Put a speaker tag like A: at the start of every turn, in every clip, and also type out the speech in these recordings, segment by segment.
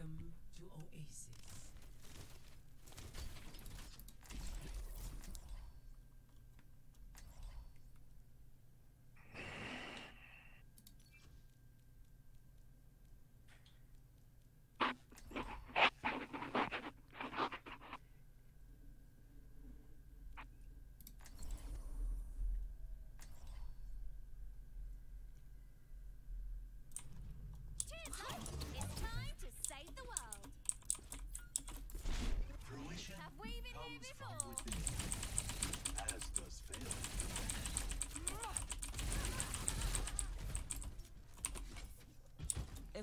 A: Welcome to Oasis.
B: It's time to save the world. Have we been here before?
C: As does fail.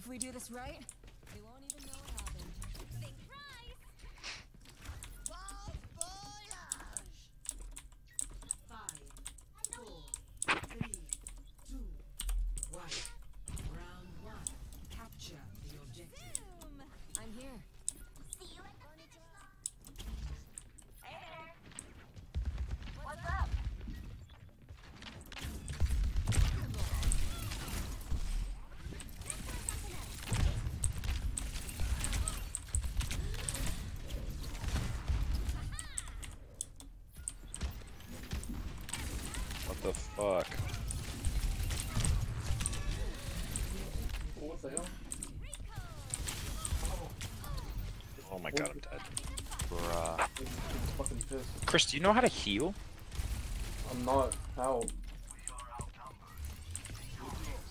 D: If we do this right, we won't even know what happened.
B: Think right.
A: Five, four, three, two, one. Round one. Capture the objective.
B: Boom.
D: I'm here.
B: See you at Hey there. What's up?
E: What the fuck?
F: What the hell?
E: Oh my god, I'm dead.
F: Bruh. I'm fucking pissed.
E: Chris, do you know how to heal?
F: I'm not. How?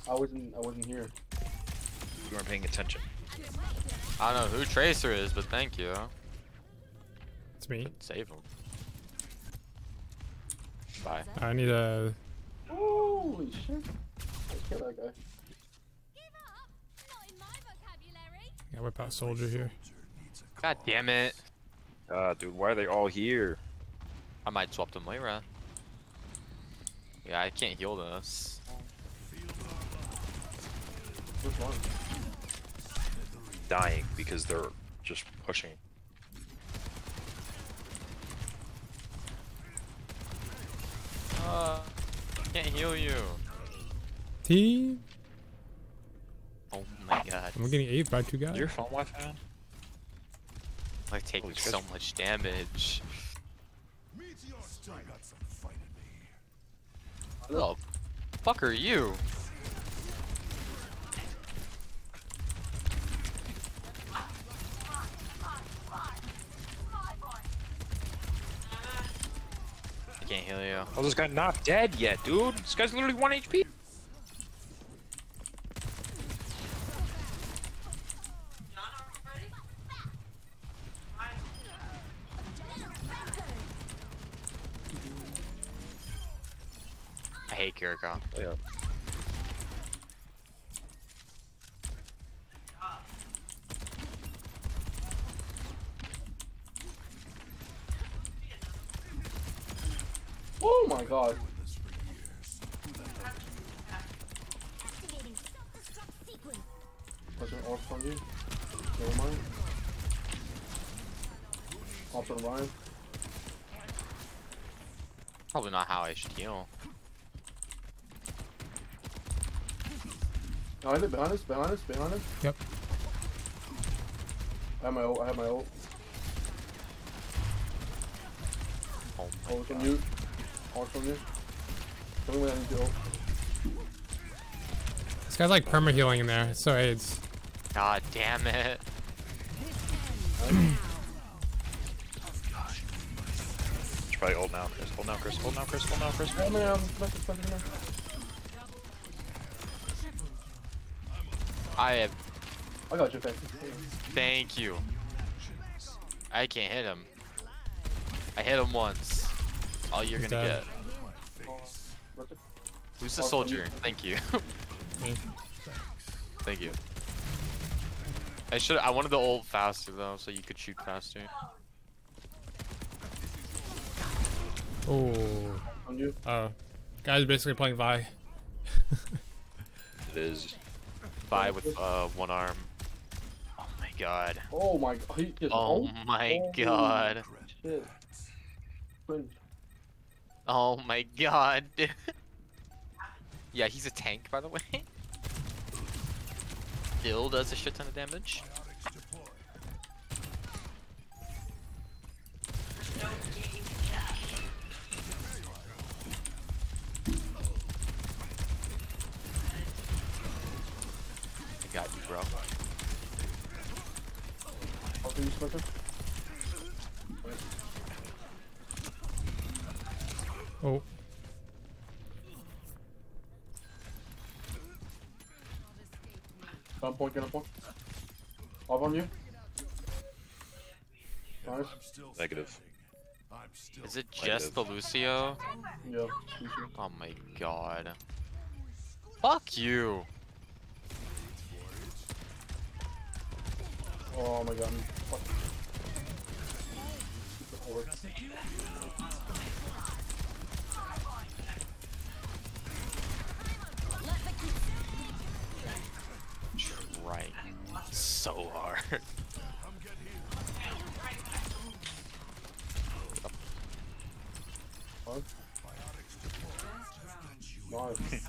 F: I wasn't. I wasn't here.
E: You weren't paying attention.
G: I don't know who Tracer is, but thank you.
H: It's me.
G: Save him. Bye.
H: I need a.
F: Holy shit! Let's kill that guy.
B: Give up. Not in my vocabulary.
H: I whip out soldier here.
G: God damn it.
E: Ah, dude, why are they all here?
G: I might swap to Moira. Yeah, I can't heal this.
F: Which one?
E: Dying because they're just pushing.
G: Uh, can't heal you.
H: Team.
G: Oh my god.
H: I'm getting eight by two guys.
E: Your phone Wi-Fi on?
G: Like taking
E: Holy shit.
G: so much damage.
C: Still got some fight in me.
G: Who the fuck are you? Can't heal you.
E: Oh, this guy not dead yet, dude. This guy's literally one HP.
G: I hate Kiriko.
E: Yeah.
F: Oh my god!
B: Activating self-destruct sequence.
F: That's an off on you. Never mind. Off on Ryan.
G: Probably not how I should heal.
F: Behind it, behind us, behind us, behind us.
H: Yep.
F: I have my ult, I have my ult.
G: Oh
F: Oh,
G: my
F: it's on
G: god.
F: you. Ult you. Tell me when I need to ult.
H: This guy's like perma healing in there. So AIDS.
G: God damn it.
E: Should probably hold now, Chris. Hold now, Chris. Hold now, Chris. Hold now, Chris.
F: Oh man, message, message, message.
G: I have.
F: I got you, thank
G: Thank you. I can't hit him. I hit him once. All you're
H: He's
G: gonna
H: dead.
G: get. Who's the soldier? Thank you. Thank you. I should. I wanted the ult faster though, so you could shoot faster.
H: Oh.
F: On you.
H: Oh. Guy's basically playing Vi.
E: It is.
G: Buy with uh one arm. Oh my god.
F: Oh my god,
G: Oh my god.
F: Shit.
G: Oh my god. yeah, he's a tank by the way. Still does a shit ton of damage. bro.
F: How can you smoke
H: Oh.
F: Gun point, gun point. Up on you. Nice.
C: I'm still
E: Negative.
C: standing. I'm still
G: Is it just the Lucio?
F: Yeah.
G: Oh my god. Fuck you.
F: Oh my god. Fuck.
G: Right. So hard.
F: Nice.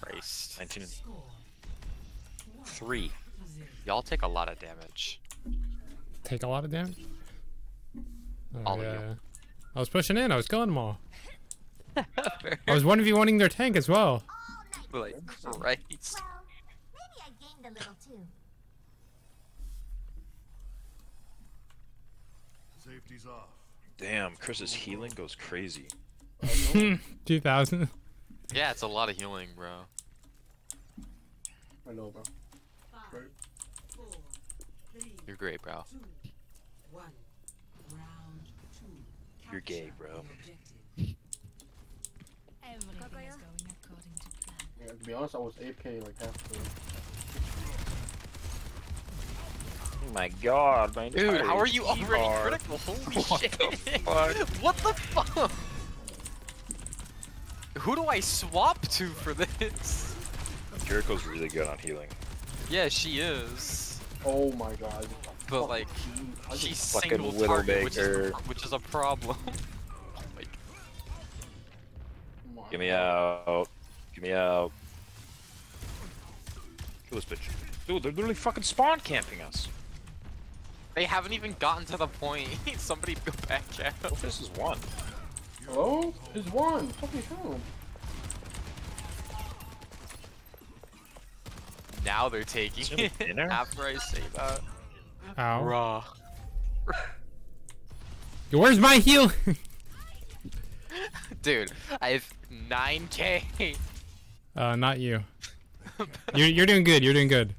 G: Christ.
E: 19 3.
G: Y'all take a lot of damage.
H: Take a lot of damage? Oh,
G: All of you.
H: yeah. I was pushing in. I was killing them all. I was 1v1ing their tank as well.
G: Oh, like, Christ.
I: Maybe I gained a little too.
C: Safety's off.
E: Damn, Chris's healing goes crazy.
H: 2000.
G: Yeah, it's a lot of healing, bro.
F: I know, bro.
A: Five,
F: Right.
A: four, three,
G: You're great, bro.
A: two, one. Round two.
E: You're gay, bro.
A: the objective.
B: Everything is going according to plan.
F: Yeah, to be honest, I was AFK like half the.
E: Oh my god, my
G: Dude, how are you already
E: are-
G: critical? Holy
E: What
G: shit.
E: the fuck?
G: what the fuck? Who do I swap to for this?
E: Jericho's really good on healing.
G: Yeah, she is.
F: Oh my god.
G: But like,
F: I
G: she's single target, which is,
E: Widowmaker.
G: which is a problem. oh my
F: my
E: Get me out. Get me out. Kill this bitch. Dude, they're literally fucking spawn camping us.
G: They haven't even gotten to the point. Somebody go back out.
E: Well, oh, this is one.
F: Hello? There's one. Fucking hell.
G: Now they're taking
E: Is it
G: it after I say that.
H: Ow.
G: Raw.
H: Where's my heal?
G: Dude, I have 9k.
H: Uh, not you. You're, you're doing good. You're doing good.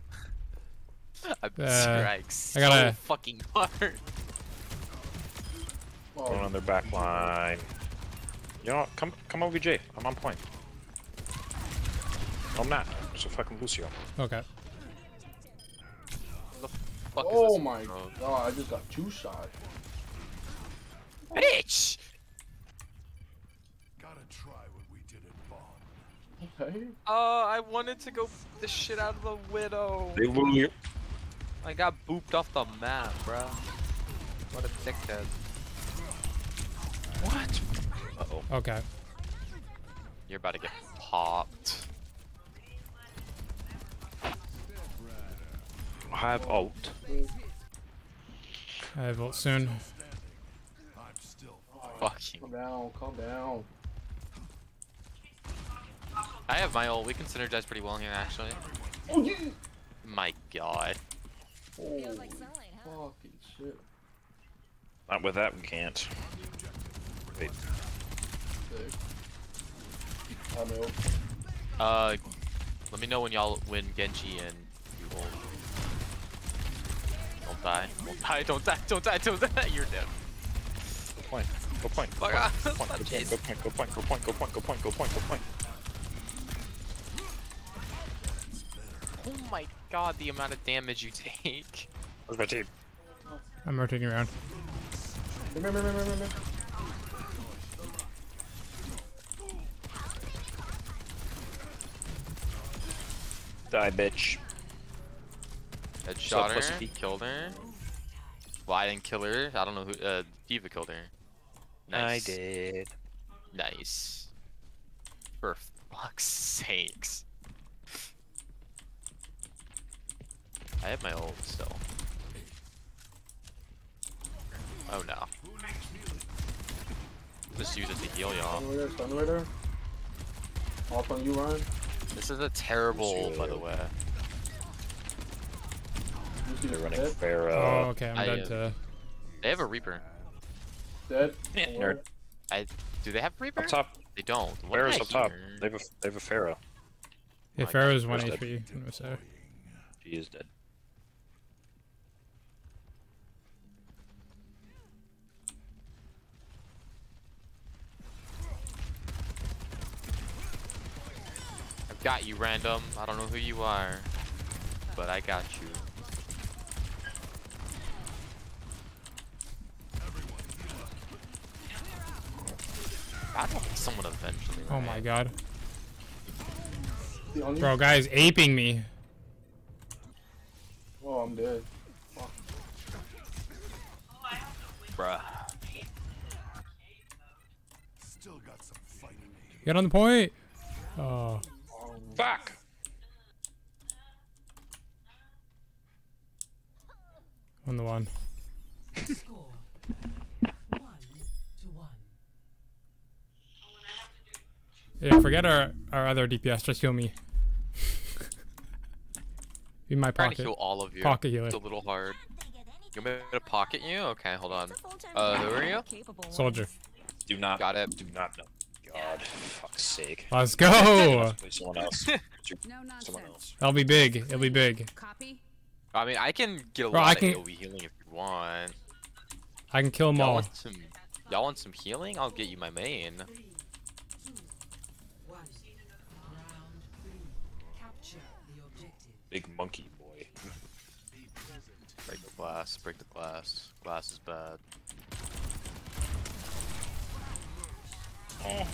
G: I'm
H: Uh,
G: so
H: I gotta-
G: fucking hard.
E: Going on their back line. You know what? Come, come OVJ. I'm on point. No, I'm not. So fucking Lucio.
H: Okay.
F: Oh my
G: bro?
F: god, I just got two shot.
G: Bitch!
C: Gotta try what we did at Bond.
F: Okay.
G: Oh, I wanted to go beat the shit out of the widow.
E: They will.
G: I got booped off the map, bro. What a dickhead.
E: What? Uh oh.
H: Okay.
G: You're about to get popped.
E: I have ult.
H: I have ult soon.
C: I'm still
G: Fuck you.
F: Calm down, calm down.
G: I have my ult. We can synergize pretty well here, actually.
F: Oh yeah!
G: My god.
F: Oh,
D: Feels like sunlight, huh?
F: fucking shit.
E: Not with that, we can't. Wait.
F: Sick. I know.
G: Uh, let me know when y'all win Genji and you ult. Don't die. Don't die. Don't die. Don't die. Don't die. You're dead.
E: Go point. Go point. Go point. Go point. Go point. Go point. Go point. Go point. Go point. Go point. Go point. Go point.
G: Oh my god, the amount of damage you take.
E: Where's my team?
H: I'm rotating around.
E: Die, bitch.
G: Head shot her,
E: pussy?
G: killed her. Well, I didn't kill her. I don't know who. Uh, D.Va killed her. Nice.
E: I did.
G: Nice. For fuck's sakes. I have my ult still. Oh no. Just use it to heal y'all.
F: Stun right there, stun right there. Off on you, Ryan.
G: This is a terrible, by the way.
E: They're running? Pharah.
H: Oh, okay. I'm
G: I,
H: dead to.
G: They have a Reaper.
F: Dead.
E: Yeah,
F: Don't
E: nerd.
F: worry.
G: I do they have Reaper?
E: Up top.
G: They don't. What
E: Pharah's
G: I
E: up top. They have a, they have a Pharah.
H: Yeah,
G: my
H: Pharah's one HP. I'm gonna say.
E: He is dead.
G: Got you, random. I don't know who you are, but I got you. I don't think someone eventually.
H: Oh my god.
F: The only-
H: Bro, guys aping me.
F: Oh, I'm dead.
G: Bruh.
C: Still got some fight in me.
H: Get on the point. Oh.
E: Fuck!
H: On the one.
A: To one.
H: Yeah, forget our, our other DPS. Just heal me. Be my
G: trying to
H: pocket.
G: heal all of you.
H: Pocket healer.
G: It's a little hard.
I: They get any
G: You want me to pocket you? Okay, hold on. Uh, who are you?
D: Capable.
H: Soldier.
E: Do not.
G: Got it.
E: Do not know. God, fuck's sake.
H: Let's go.
E: someone else. someone else.
H: That'll be big. It'll be big.
D: Copy.
G: I mean, I can get a
H: Bro,
G: lot
H: I
G: of AoE healing if you want.
H: I can kill them
G: Y'all want some? Y'all want some healing? I'll get you my main.
A: Three, two, one. Round three. Capture the objective.
E: Big monkey boy.
G: Break the glass. Break the glass. Glass is bad. Oh.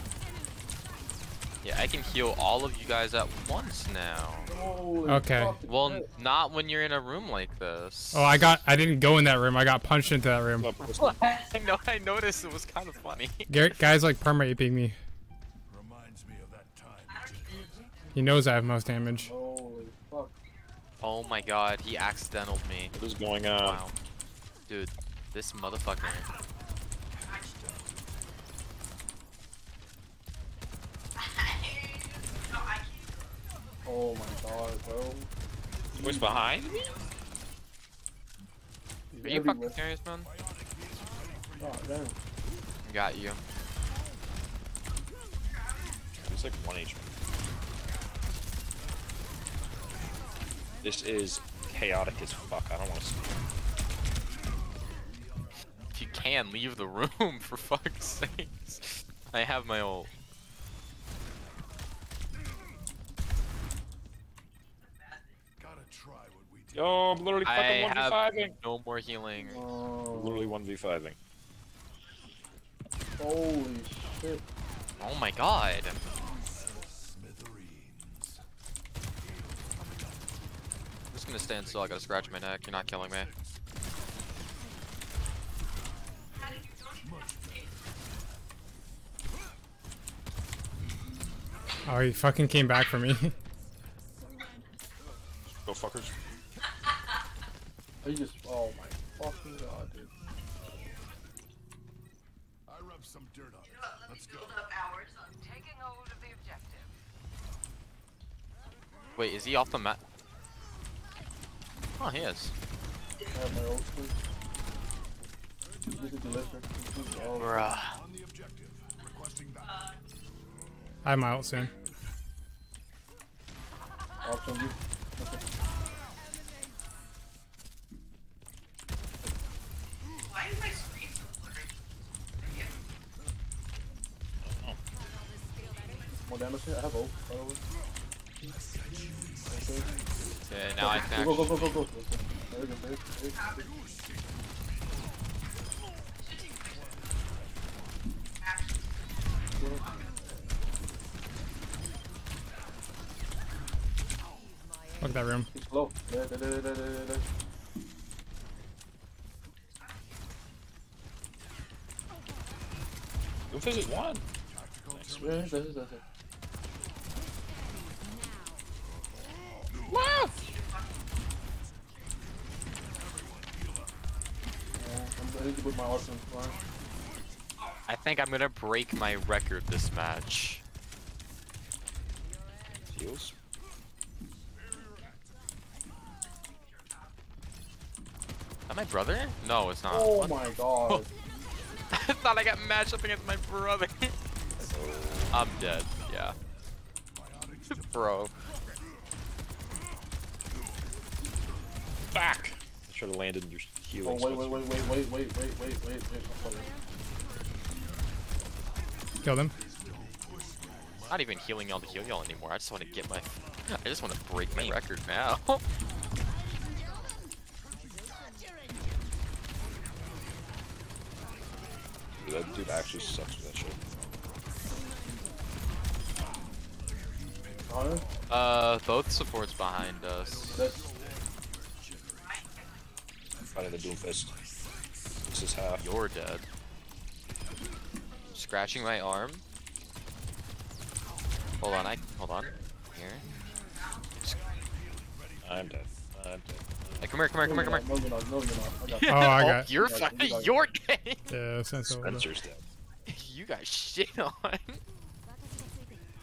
G: Yeah, I can heal all of you guys at once now.
F: Holy
H: Okay.
F: fuck,
G: Well,
F: dead.
G: not when you're in a room like this.
H: Oh, I got. I didn't go in that room. I got punched into that room.
G: I know. I noticed it was kind of funny.
H: Garrett, guys like perma aping me.
C: Reminds me of that time.
H: He knows I have most damage.
F: Holy fuck.
G: Oh my god, he accidentaled me.
E: What is going on?
G: Wow. Dude, this motherfucker.
F: Oh my god, bro.
E: Who's behind me?
G: Are you fucking serious, man?
F: God damn.
G: Got you.
E: He's like 1 HP. This is chaotic as fuck. I don't want to see
G: If you can, leave the room, for fuck's sakes. I have my ult.
E: Yo, I'm literally fucking
G: have
E: 1v5ing.
G: no more healing.
F: Oh,
E: Literally 1v5ing.
F: holy shit.
G: Oh my god. I'm just gonna stand still, I gotta scratch my neck. You're not killing me.
H: Oh, he fucking came back for me.
E: Go fuckers.
F: He just, oh my fucking god, dude.
C: I rubbed some dirt on it. Let's go.
G: Wait, is he off the map? Oh, he is.
F: I have my ult, please. This is the lister. This is all-
G: Bruh.
C: On the objective. Requesting.
H: I have my ult soon.
F: Okay,
G: now I can
F: Go, go, go, go, go. Go, there go, go.
H: Look at that room.
F: He's low. There, there, there.
E: Doomfist one.
F: Yeah, it, that's it. Yeah, I'm to put my arsenal fire.
G: I think I'm gonna break my record this match.
E: heals.
G: Is that my brother? No, it's not.
F: Oh
G: What?
F: my god.
G: I thought I got matched up against my brother. I'm dead. Yeah. Bro.
E: Back. Should have landed in your
F: Oh
E: healing.
F: wait, wait, wait, wait, wait, wait, wait, wait, wait, wait. I'm sorry.
H: Killed him.
G: I'm not even healing y'all to heal y'all anymore. I just want to get my. I just want to break my record now.
E: Dude, that dude actually sucks with that shit.
G: Uh, both supports behind us.
F: That's
E: Fighting the Doomfist. This is half.
G: You're dead. Scratching my arm. Hold on, I hold on. Here.
E: I'm dead. I'm dead.
G: Hey, come here, come here, come here, come here.
F: No, you're not. No, you're. I got.
H: Oh, I got-
G: You're
F: You got- you got-
G: You're gay.
H: Yeah, sense.
E: Spencer's dead.
G: you got shit on.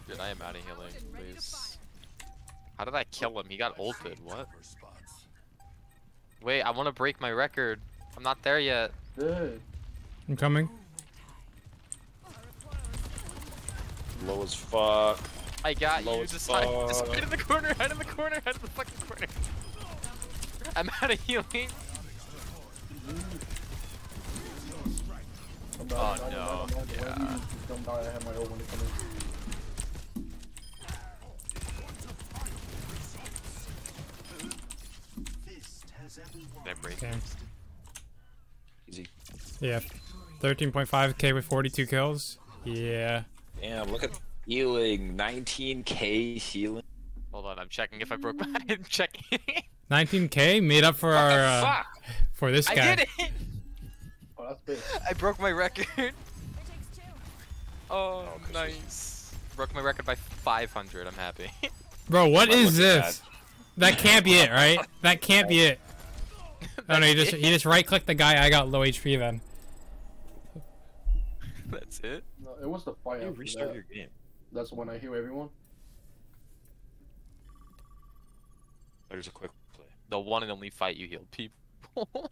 G: Dude, I am out of healing, please. How did I kill him? He got ulted. What? Wait, I want to break my record. I'm not there yet.
F: Dude.
H: I'm coming.
E: Low as fuck.
G: I got
E: Low
G: you.
E: as
G: Just hide, just
E: fuck.
G: hide in the corner. Hide in the corner. Hide in the fucking corner. I'm out of healing. Oh,
F: down, I'm down,
G: no.
F: I'm down, I'm down.
G: Yeah.
F: You just Don't die. I have my ult when they come in.
G: Did I break?
H: Okay.
E: Easy.
H: Yeah. 13.5k with 42 kills. Yeah.
E: Damn, look at healing. 19k healing.
G: Hold on, I'm checking if I broke my. I'm checking.
H: 19k made up for
E: What
H: our
E: the
H: uh,
E: fuck?
H: for this
G: I
H: guy.
G: did it.
F: Oh, that's big.
G: I broke my record.
D: It takes two.
G: Oh,
E: Oh, 'cause
G: nice. Broke my record by 500. I'm happy.
H: Bro, what is
E: Am I
H: is
E: looking
H: this? That can't be it, right? That can't be it. Oh no, you just you just right click the guy. I got low HP then.
G: That's it.
F: No, it was the fight
E: You restart
F: that.
E: your game.
F: That's when I heal everyone.
E: There's a quick play.
G: The one and only fight you healed people.